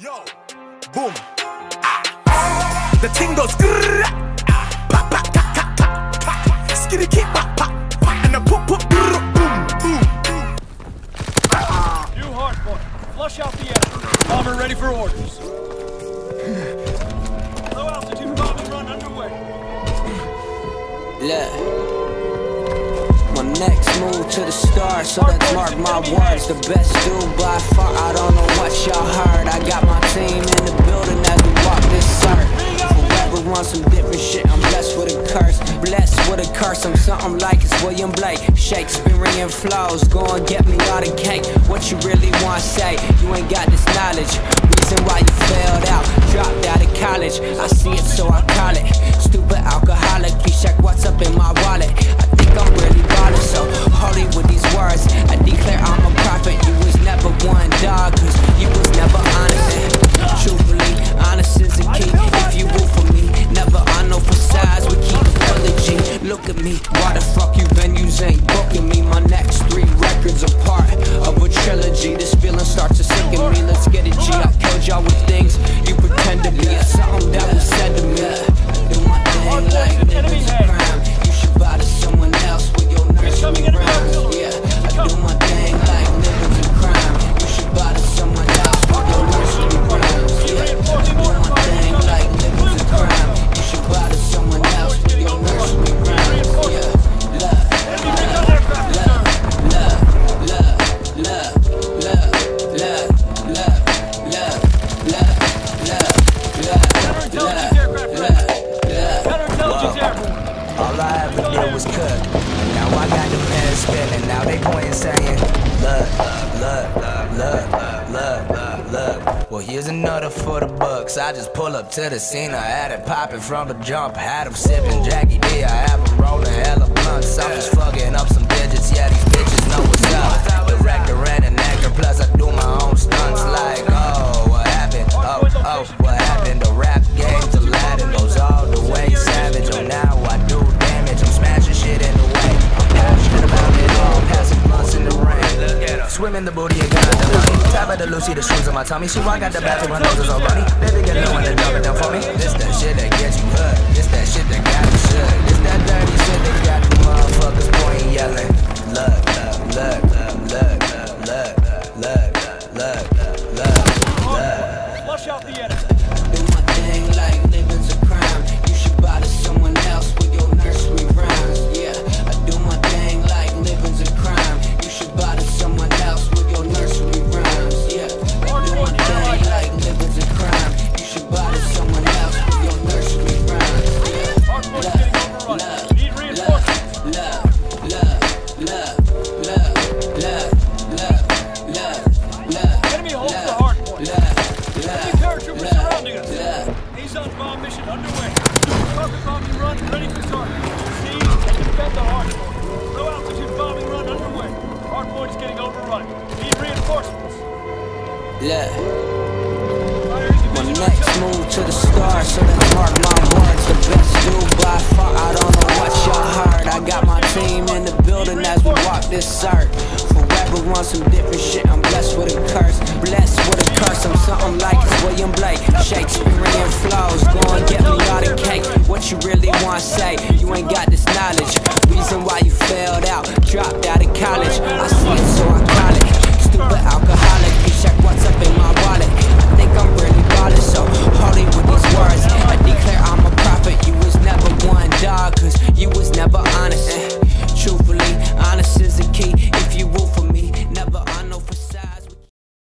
Yo, boom. Ah. The thing goes grrr, ah. pa pa ka ka ka. Skitty keep pa pa pa and the pop pop grrr, boom boom boom. New hardpoint. Flush out the enemy. Bomber ready for orders. Low altitude bombing run underway. Look. Next move to the stars, so let's mark my words. The best dude by far, I don't know what y'all heard. I got my team in the building as we walk this earth. Forever run some different shit, I'm blessed with a curse. Blessed with a curse, I'm something like it's William Blake. Shakespearean flows, go and get me all the cake. What you really want say? You ain't got this knowledge. Reason why you failed out, dropped out of college. I see it, so I call it. Stupid alcoholic, check what's up in my All I ever did was cook. Now I got the pen spinning. Now they pointing saying, look, look, look, look, look. Well, here's another for the bucks. I just pull up to the scene. I had it popping from the jump. Had them sipping Jackie D. I have them rolling Swimming the booty and got the money. Tap at the Lucy, the screws on my tummy. She walk out the bathroom, her nose is all runny. Baby, get low and then drop it down for me. This that shit that gets you hooked. This that shit that got you shook. This that dirty shit that got underway. Bombing run ready for target. Seize and defend the. Low altitude bombing run underway. Hardpoint's getting overrun. Need reinforcements. Look. My next move to the stars, so let's mark my words. The best dude by far, I don't know what y'all heard. I got my team in the building as we walk this earth. Forever run some different shit, I'm blessed with a curse. Blessed with a curse, I'm something what you really want say. You ain't got this knowledge. Reason why you failed out Dropped out of college. I slipped so I call it. Stupid alcohol.